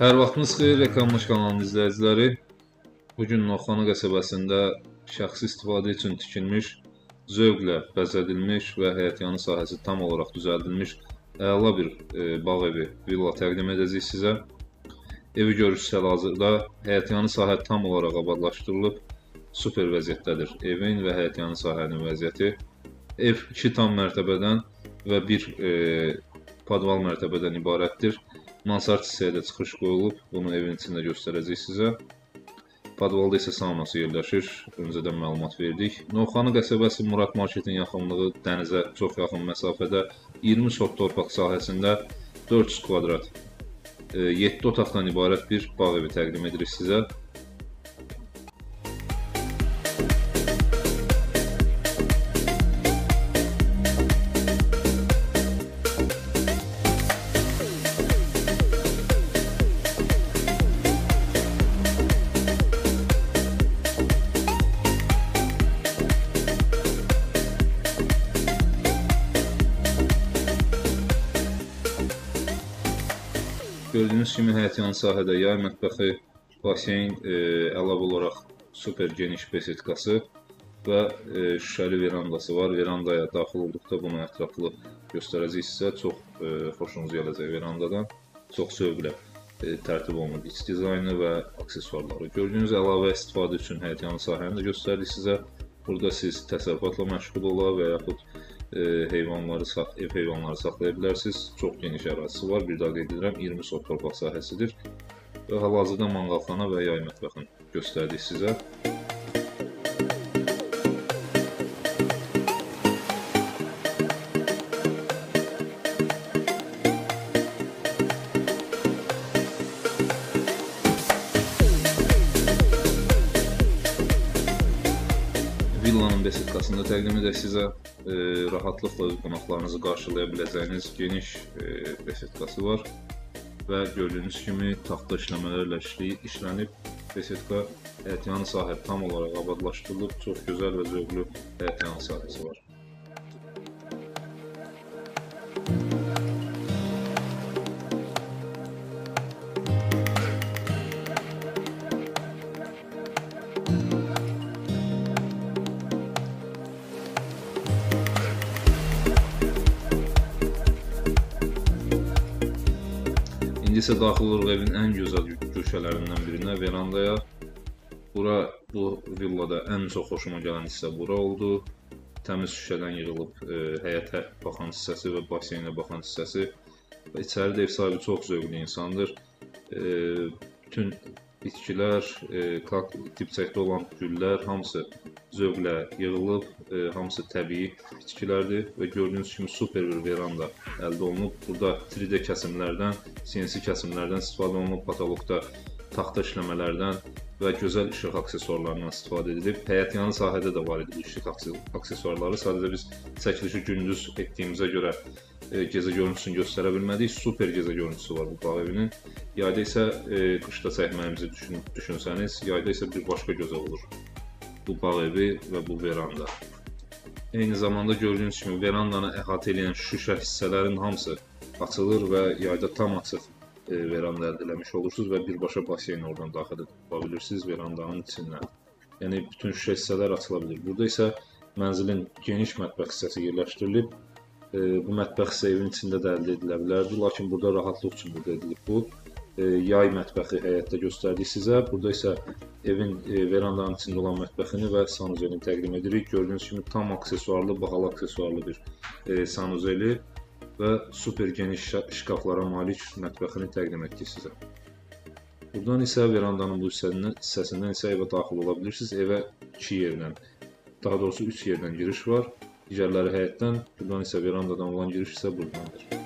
Hər vaxtınız xeyir reklamlaş kanalının izləyiciləri. Bu gün Noxanı qəsəbəsində şəxsi istifadə üçün tikilmiş, zövqlə bəzədilmiş və həyətyanı sahəsi tam olaraq düzəldilmiş əla bir e, bağ evi, villa təqdim edəcəyik sizə. Evi görürsüz hal-hazırda həyətyanı sahə tam olaraq abadlaşdırılıb, super vəziyyətdədir. Evin və həyətyanı sahənin vəziyyəti. Ev 2 tam mərtəbədən və 1 e, podval mərtəbədən ibarətdir. Mansard hissəyə də çıxış qoyulub. Bunu evin içində göstərəcək sizə. Podvalda isə saunası yerləşir. Öncədən məlumat verdik. Novxanı qəsəbəsi Murad marketin yaxınlığı dənizə çox yaxın məsafədə 20 sot torpaq sahəsində 400 kvadrat 7 otaqdan ibarət bir bağ evi təqdim edirik sizə. Gördüyünüz kimi həyətyanı sahədə yay mətbəxi, baseyn, e, əlavə olaraq super geniş besetkası və e, şüşəli verandası var. Verandaya daxil olduqda bunu ətraflı göstərəcək sizə. Çox e, xoşunuza gələcək verandadan. Çox zövqlə e, tərtib olunub iç dizaynı və aksesuarları. Gördüyünüz əlavə istifadə üçün həyətyanı sahəni də göstərdik sizə. Burada siz təsərrüfatla məşğul ola və yaxud heyvanları, ev heyvanları saxlaya bilərsiniz. Çox geniş ərazisi var. Bir daha qeyd edirəm, 20 sot torpaq sahəsidir. Hal-hazırda manqalxana və yay mətbəxini göstərdik sizə. Villanın besetkasında təqdim edək sizə e, rahatlıqla qonaqlarınızı qarşılaya biləcəyiniz geniş e, besetkası var və gördüyünüz kimi taxta işləmələrlə işləyib, işlənib besetka həyətyanı sahə tam olaraq abadlaşdırılıb, çox gözəl və zövqlü həyətyanı sahəsi var. İndi isə daxil oluruq evin ən gözəl köşələrindən birinə, verandaya. Bura bu villada ən çox xoşuma gələn hissə bura oldu. Təmiz şüşədən yığılıb e, həyətə baxan hissəsi və baseynə baxan hissəsi. Və içəridə ev sahibi çox zövqlü insandır. E, bütün bitkilər, e, kak dibçəkdə olan güllər hamısı zövqlə yığılıb, e, hamısı təbii bitkilərdir və gördüyünüz kimi super bir veranda əldə olunub. Burada 3D kəsimlərdən, CNC kəsimlərdən istifadə olunub, patologda taxta işləmələrdən və gözəl işıq aksesuarlarından istifadə edilib. Həyətyanı sahədə də var idi bu işıq aksesuarları. Sadəcə biz çəkilişi gündüz etdiyimizə görə e, gecə görüntüsünü göstərə bilmədik. Super gecə görüntüsü var bu bağ evinin. Yayda isə e, qışda çəkməyimizi düşün, düşünsəniz, yayda isə bir başqa gözəl olur bu bağ evi və bu veranda. Eyni zamanda gördüyünüz kimi verandanı əhatə edən şüşə hissələrin hamısı açılır və yayda tam açıq veranda əldə etmiş olursunuz və birbaşa baseyn oradan daxil edə bilirsiniz verandanın içindən. Yəni bütün şüşə hissələr açıla bilər. Burada isə mənzilin geniş mətbəx hissəsi yerləşdirilib E, bu mətbəx isə evin içində də əldə edilə bilərdi, lakin burada rahatlıq üçün burada edilib bu. E, yay mətbəxi həyətdə göstərdik sizə. Burada isə evin e, verandanın içində olan mətbəxini və sanuzelini təqdim edirik. Gördüyünüz kimi tam aksesuarlı, bahalı aksesuarlı bir e, sanuzeli və super geniş şkaflara malik mətbəxini təqdim etdik sizə. Buradan isə verandanın bu hissəsindən, hissəsindən isə evə daxil ola bilirsiniz. Evə 2 yerdən, daha doğrusu 3 yerdən giriş var. Digərləri həyətdən, buradan isə verandadan olan giriş isə buradandır.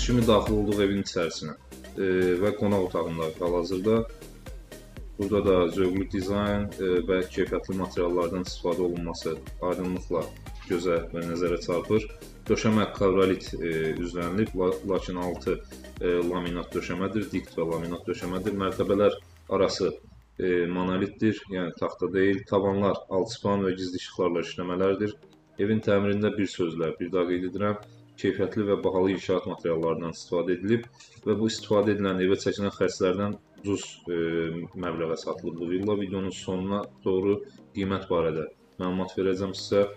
Gördüyünüz kimi daxil olduq evin içərisinə e, və qonaq otağında hal-hazırda Burada da zövqlü dizayn e, və keyfiyyətli materiallardan istifadə olunması aydınlıqla gözə və nəzərə çarpır. Döşəmə kavralit e, üzlənilib, la lakin altı e, laminat döşəmədir, dikt və laminat döşəmədir. Mərtəbələr arası e, monolitdir, yəni taxta deyil. Tavanlar alçıpan və gizli işıqlarla işləmələrdir. Evin təmirində bir sözlə, bir daha qeyd edirəm, keyfiyyətli və bahalı inşaat materiallarından istifadə edilib və bu istifadə edilən evə çəkilən xərclərdən ucuz e, məbləğə satılıb bu villa. Videonun sonuna doğru qiymət barədə məlumat verəcəm sizə.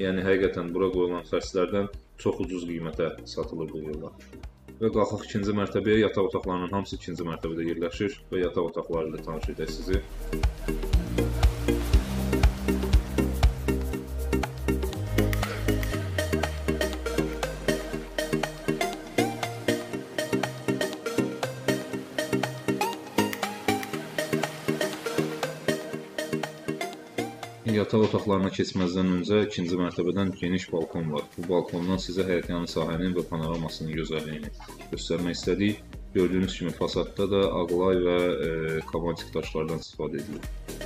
Yəni həqiqətən bura qoyulan xərclərdən çox ucuz qiymətə satılır bu villa. Və qalxaq ikinci mərtəbəyə, yataq otaqlarının hamısı ikinci mərtəbədə yerləşir və yataq otaqları ilə tanış edək sizi. Yataq otaqlarına keçməzdən öncə ikinci mərtəbədən geniş balkon var. Bu balkondan sizə həyətyanı sahənin və panoramasının gözəlliyini göstərmək istədik. Gördüyünüz kimi fasadda da ağlay və e, kavantik daşlardan istifadə edilir.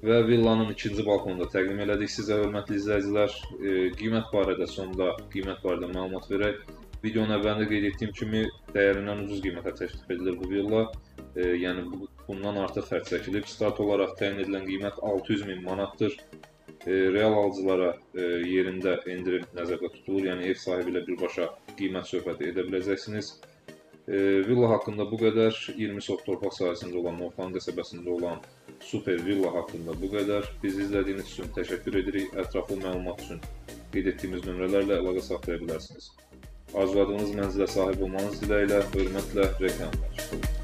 Və villanın ikinci balkonunda təqdim elədik sizə hörmətli izləyicilər. E, qiymət barədə sonda qiymət barədə məlumat verək. Videonun əvvəlində qeyd etdiyim kimi dəyərindən ucuz qiymətə təklif edilir bu villa. E, yəni bu, bundan artıq xərc çəkilib. Start olaraq təyin edilən qiymət 600 min manatdır. E, real alıcılara e, yerində endirim nəzərdə tutulur. Yəni ev sahibi ilə birbaşa qiymət söhbəti edə biləcəksiniz. Villa haqqında bu qədər. 20 sot torpaq sahəsində olan, Novxanı qəsəbəsində olan Super Villa haqqında bu qədər. Bizi izlədiyiniz üçün təşəkkür edirik. Ətraflı məlumat üçün qeyd etdiyimiz nömrələrlə əlaqə saxlaya bilərsiniz. Arzuladığınız mənzilə sahib olmanız diləyilə, hörmətlə reklamlar.